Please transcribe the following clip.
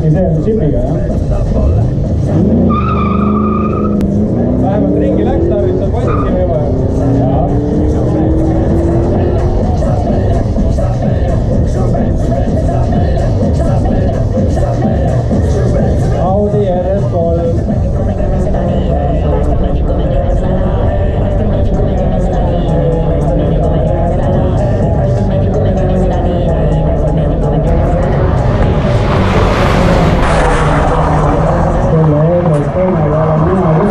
Ini sih. Não.